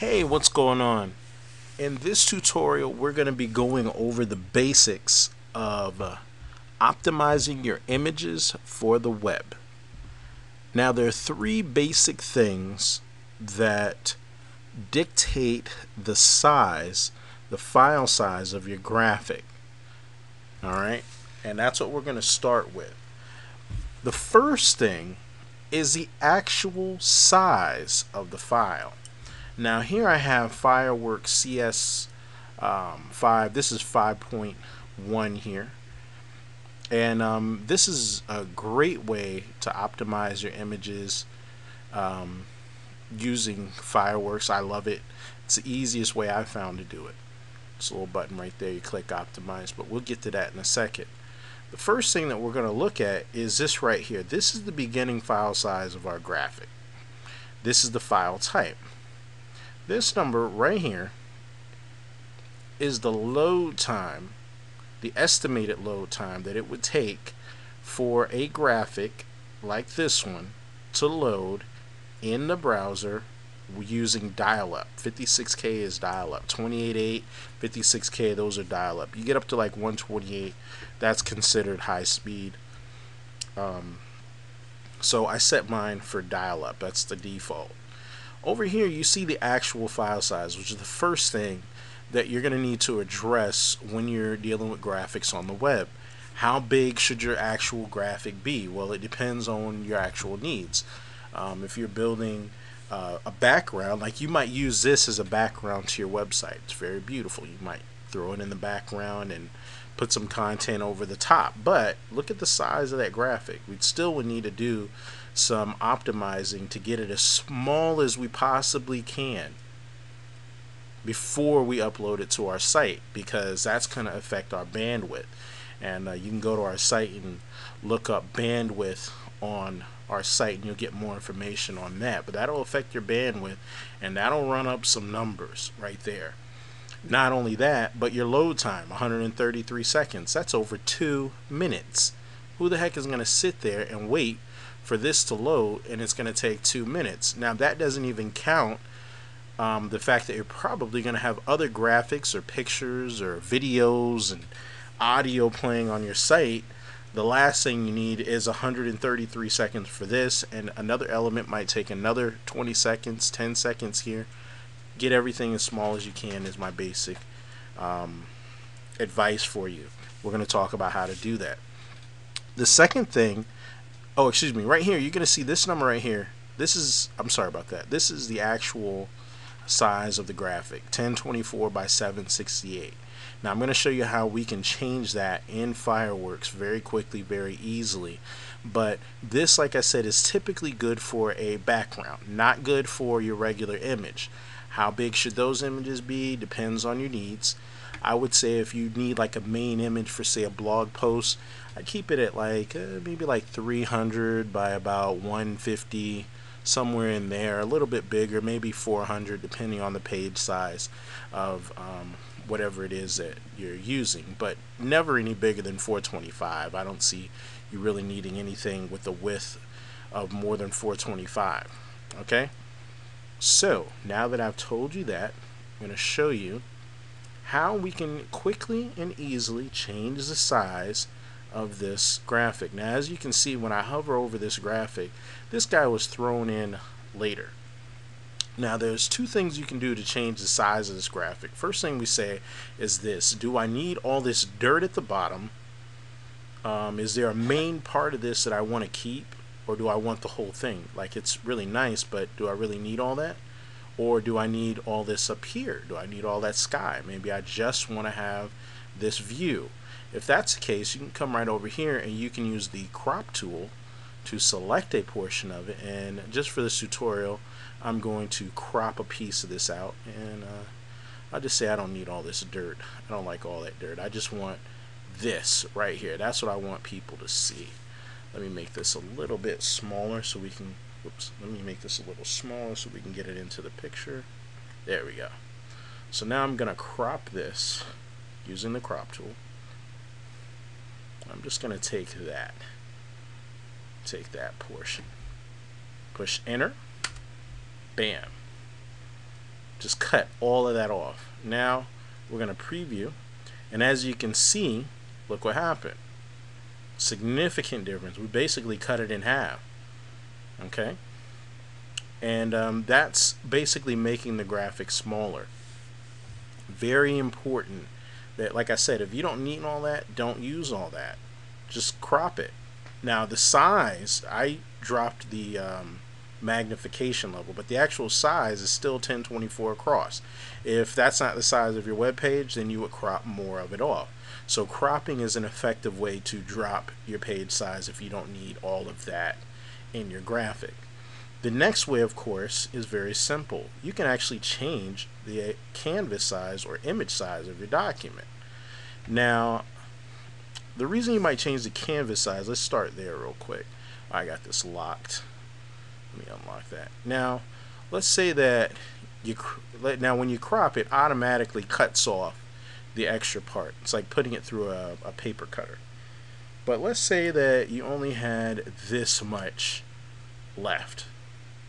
Hey, what's going on? In this tutorial, we're going to be going over the basics of uh, optimizing your images for the web. Now, there are three basic things that dictate the size, the file size of your graphic. All right, and that's what we're going to start with. The first thing is the actual size of the file. Now here I have Fireworks CS um, 5. This is 5.1 here. And um, this is a great way to optimize your images um, using Fireworks. I love it. It's the easiest way I found to do it. It's a little button right there. You click optimize, but we'll get to that in a second. The first thing that we're going to look at is this right here. This is the beginning file size of our graphic. This is the file type. This number right here is the load time, the estimated load time that it would take for a graphic like this one to load in the browser using dial-up. 56k is dial-up. 28.8, 56k, those are dial-up. You get up to like 128, that's considered high speed. Um, so I set mine for dial-up. That's the default. Over here, you see the actual file size, which is the first thing that you're going to need to address when you're dealing with graphics on the web. How big should your actual graphic be? Well, it depends on your actual needs. Um, if you're building uh, a background, like you might use this as a background to your website. It's very beautiful. You might throw it in the background and put some content over the top. But look at the size of that graphic. We still would need to do some optimizing to get it as small as we possibly can before we upload it to our site because that's going to affect our bandwidth. And uh, you can go to our site and look up bandwidth on our site and you'll get more information on that. But that'll affect your bandwidth and that'll run up some numbers right there. Not only that, but your load time 133 seconds. That's over two minutes. Who the heck is going to sit there and wait for this to load and it's going to take two minutes? Now, that doesn't even count um, the fact that you're probably going to have other graphics or pictures or videos and audio playing on your site. The last thing you need is 133 seconds for this and another element might take another 20 seconds 10 seconds here. Get everything as small as you can is my basic um, advice for you. We're going to talk about how to do that the second thing oh excuse me right here you're going to see this number right here this is I'm sorry about that this is the actual size of the graphic 1024 by 768 now I'm going to show you how we can change that in Fireworks very quickly, very easily. But this, like I said, is typically good for a background, not good for your regular image. How big should those images be? Depends on your needs. I would say if you need like a main image for say a blog post, I'd keep it at like uh, maybe like 300 by about 150 somewhere in there a little bit bigger maybe 400 depending on the page size of um, whatever it is that you're using, but never any bigger than 425. I don't see you really needing anything with a width of more than 425. Okay? So, now that I've told you that, I'm going to show you how we can quickly and easily change the size of this graphic. Now, as you can see, when I hover over this graphic, this guy was thrown in later. Now there's two things you can do to change the size of this graphic. First thing we say is this, do I need all this dirt at the bottom? Um, is there a main part of this that I want to keep or do I want the whole thing? Like it's really nice, but do I really need all that? Or do I need all this up here? Do I need all that sky? Maybe I just want to have this view. If that's the case, you can come right over here and you can use the crop tool to select a portion of it. And just for this tutorial I'm going to crop a piece of this out. And uh, I'll just say I don't need all this dirt. I don't like all that dirt. I just want this right here. That's what I want people to see. Let me make this a little bit smaller so we can oops let me make this a little smaller so we can get it into the picture. There we go. So now I'm gonna crop this using the crop tool I'm just gonna take that take that portion. Push enter. Bam. just cut all of that off. Now we're going to preview and as you can see look what happened. Significant difference. We basically cut it in half. Okay? And um, that's basically making the graphic smaller. Very important that, like I said, if you don't need all that, don't use all that. Just crop it. Now the size, I dropped the um, magnification level, but the actual size is still 1024 across. If that's not the size of your web page, then you would crop more of it off. So cropping is an effective way to drop your page size if you don't need all of that in your graphic. The next way, of course, is very simple. You can actually change the uh, canvas size or image size of your document. Now, the reason you might change the canvas size, let's start there real quick. I got this locked. Let me unlock that. Now, let's say that you now when you crop it automatically cuts off the extra part. It's like putting it through a, a paper cutter. But let's say that you only had this much left.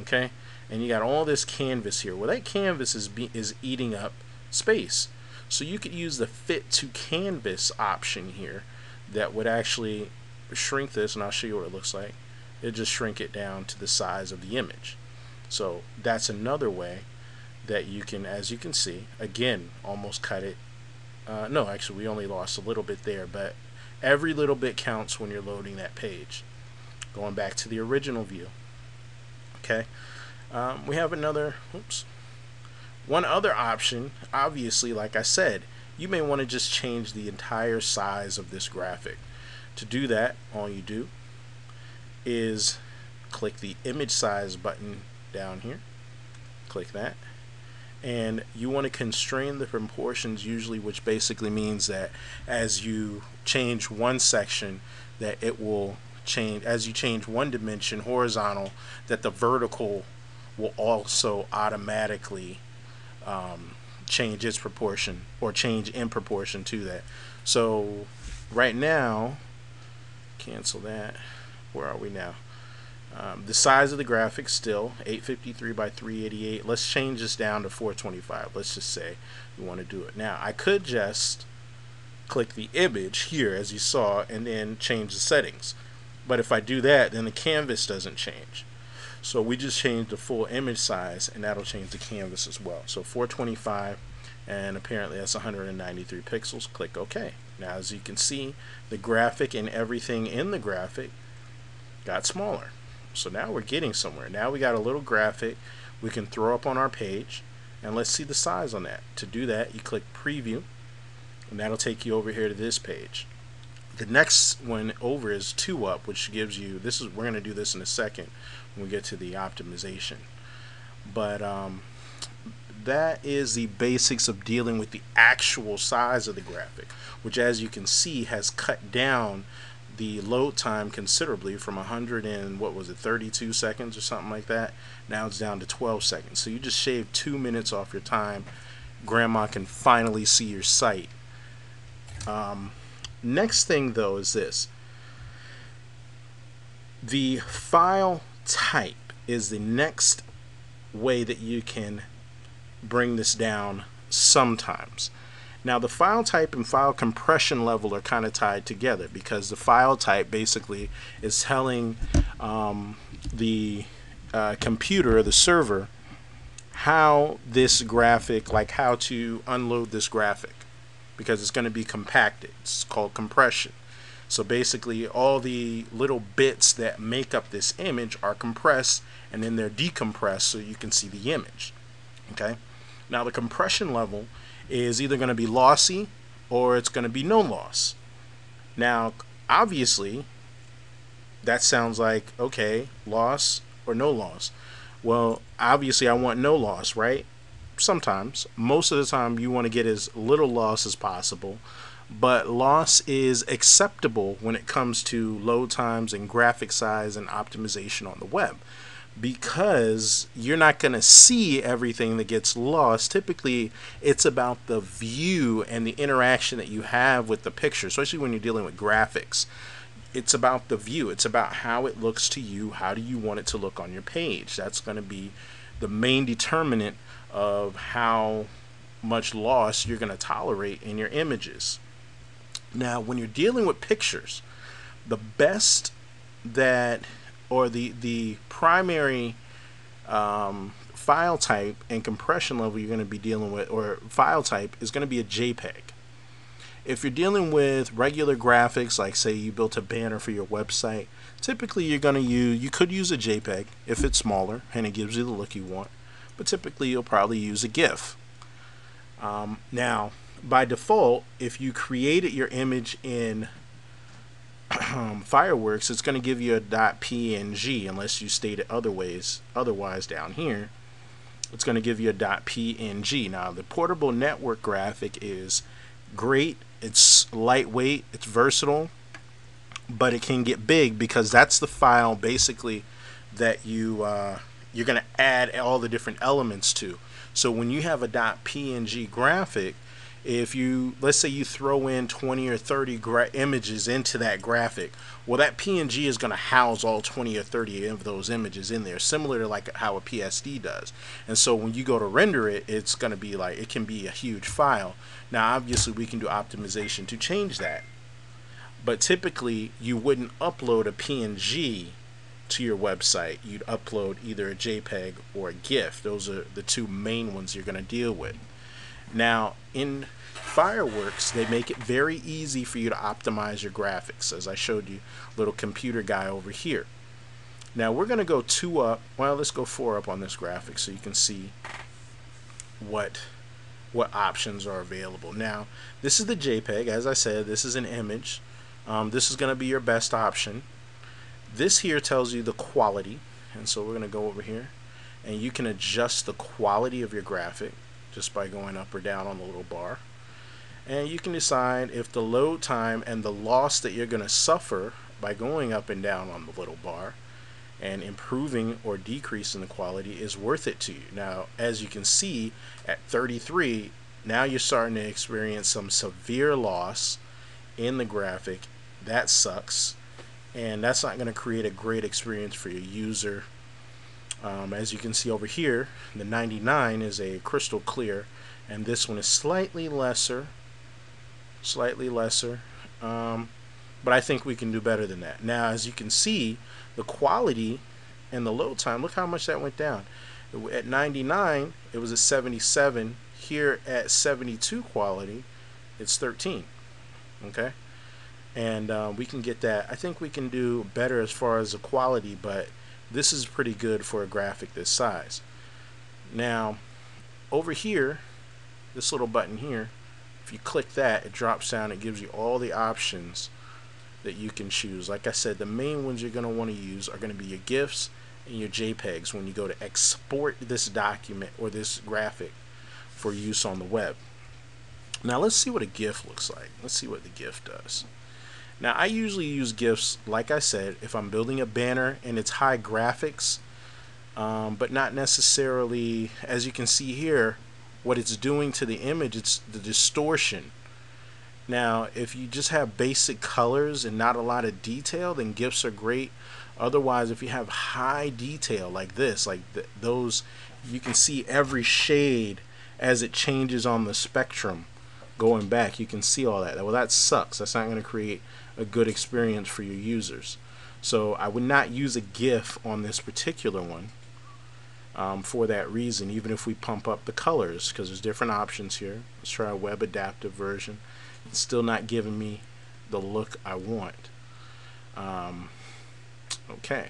Okay? And you got all this canvas here. Well, that canvas is be, is eating up space. So you could use the fit to canvas option here that would actually shrink this and I'll show you what it looks like it just shrink it down to the size of the image so that's another way that you can as you can see again almost cut it uh, no actually we only lost a little bit there but every little bit counts when you're loading that page going back to the original view okay. Um, we have another oops. One other option obviously like I said you may want to just change the entire size of this graphic. To do that all you do is click the image size button down here. Click that. And you want to constrain the proportions usually which basically means that as you change one section that it will change as you change one dimension horizontal that the vertical will also automatically um, change its proportion or change in proportion to that. So right now, cancel that. Where are we now? Um, the size of the graphic still 853 by 388. Let's change this down to 425. Let's just say we want to do it. Now I could just click the image here as you saw and then change the settings. But if I do that then the canvas doesn't change. So we just change the full image size and that'll change the canvas as well. So 425 and apparently that's 193 pixels. Click OK. Now as you can see the graphic and everything in the graphic got smaller. So now we're getting somewhere. Now we got a little graphic we can throw up on our page and let's see the size on that. To do that you click preview and that'll take you over here to this page. The next one over is 2 up which gives you this is we're going to do this in a second when we get to the optimization. But um, that is the basics of dealing with the actual size of the graphic, which as you can see has cut down the load time considerably from 100 and what was it 32 seconds or something like that? Now it's down to 12 seconds. So you just shave two minutes off your time. Grandma can finally see your site um, next thing though is this the file type is the next way that you can bring this down sometimes. Now the file type and file compression level are kind of tied together because the file type basically is telling um, the uh, computer or the server how this graphic, like how to unload this graphic because it's going to be compacted. It's called compression. So basically all the little bits that make up this image are compressed and then they're decompressed so you can see the image. Okay. Now the compression level is either going to be lossy or it's going to be no loss. Now obviously that sounds like okay loss or no loss. Well obviously I want no loss right? Sometimes. Most of the time you want to get as little loss as possible but loss is acceptable when it comes to load times and graphic size and optimization on the web because you're not going to see everything that gets lost. Typically, it's about the view and the interaction that you have with the picture, especially when you're dealing with graphics. It's about the view, it's about how it looks to you. How do you want it to look on your page? That's going to be the main determinant of how much loss you're going to tolerate in your images. Now, when you're dealing with pictures, the best that or the the primary um, file type and compression level you're going to be dealing with or file type is going to be a JPEG. If you're dealing with regular graphics, like say you built a banner for your website, typically you're going to use, you could use a JPEG if it's smaller and it gives you the look you want, but typically you'll probably use a GIF. Um, now, by default, if you created your image in um, Fireworks, it's going to give you a .png unless you state it otherwise, otherwise down here. It's going to give you a .png. Now, the portable network graphic is great. It's lightweight. It's versatile, but it can get big because that's the file basically that you uh, you're going to add all the different elements to. So when you have a .png graphic, if you let's say you throw in 20 or 30 images into that graphic well that png is going to house all 20 or 30 of those images in there similar to like how a psd does. And so when you go to render it it's going to be like it can be a huge file. Now obviously we can do optimization to change that. But typically you wouldn't upload a png to your website you'd upload either a jpeg or a gif those are the two main ones you're going to deal with now, in Fireworks, they make it very easy for you to optimize your graphics, as I showed you, little computer guy over here. Now, we're going to go two up. Well, let's go four up on this graphic so you can see what what options are available. Now, this is the JPEG. As I said, this is an image. Um, this is going to be your best option. This here tells you the quality. And so we're going to go over here. And you can adjust the quality of your graphic just by going up or down on the little bar. And you can decide if the load time and the loss that you're going to suffer by going up and down on the little bar and improving or decreasing the quality is worth it to you. Now, as you can see at 33, now you're starting to experience some severe loss in the graphic. That sucks. And that's not going to create a great experience for your user um, as you can see over here, the 99 is a crystal clear, and this one is slightly lesser, slightly lesser, um, but I think we can do better than that. Now, as you can see, the quality and the load time, look how much that went down. At 99, it was at 77. Here at 72 quality, it's 13. Okay? And uh, we can get that. I think we can do better as far as the quality, but this is pretty good for a graphic this size. Now, over here, this little button here, if you click that, it drops down. It gives you all the options that you can choose. Like I said, the main ones you're going to want to use are going to be your GIFs and your JPEGs when you go to export this document or this graphic for use on the web. Now let's see what a GIF looks like. Let's see what the GIF does. Now I usually use GIFs, like I said, if I'm building a banner and it's high graphics, um, but not necessarily, as you can see here, what it's doing to the image, it's the distortion. Now, if you just have basic colors and not a lot of detail, then GIFs are great. Otherwise, if you have high detail like this, like th those, you can see every shade as it changes on the spectrum going back. You can see all that. Well, that sucks. That's not going to create a good experience for your users. So I would not use a GIF on this particular one um, for that reason, even if we pump up the colors, because there's different options here. Let's try a web adaptive version. It's still not giving me the look I want. Um, okay.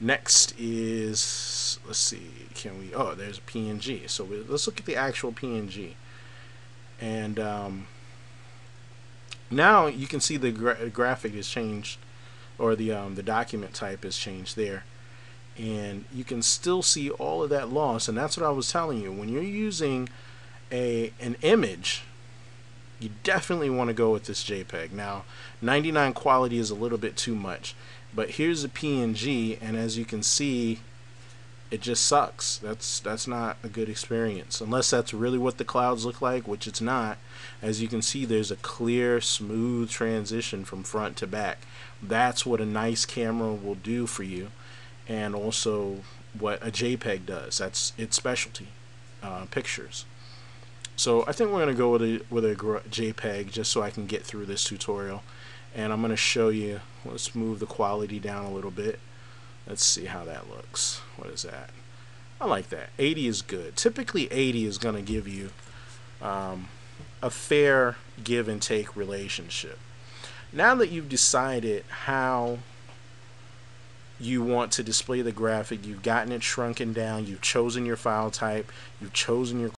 Next is, let's see, can we, oh, there's a PNG. So we, let's look at the actual PNG. And um, now you can see the gra graphic has changed or the um, the document type has changed there. And you can still see all of that loss and that's what I was telling you. When you're using a an image you definitely want to go with this JPEG. Now 99 quality is a little bit too much but here's a PNG and as you can see it just sucks. That's that's not a good experience unless that's really what the clouds look like, which it's not. As you can see, there's a clear, smooth transition from front to back. That's what a nice camera will do for you, and also what a JPEG does. That's its specialty. uh, pictures. So I think we're going to go with a, with a JPEG just so I can get through this tutorial. And I'm going to show you, let's move the quality down a little bit. Let's see how that looks. What is that? I like that. 80 is good. Typically 80 is going to give you um, a fair give and take relationship. Now that you've decided how you want to display the graphic, you've gotten it shrunken down, you've chosen your file type, you've chosen your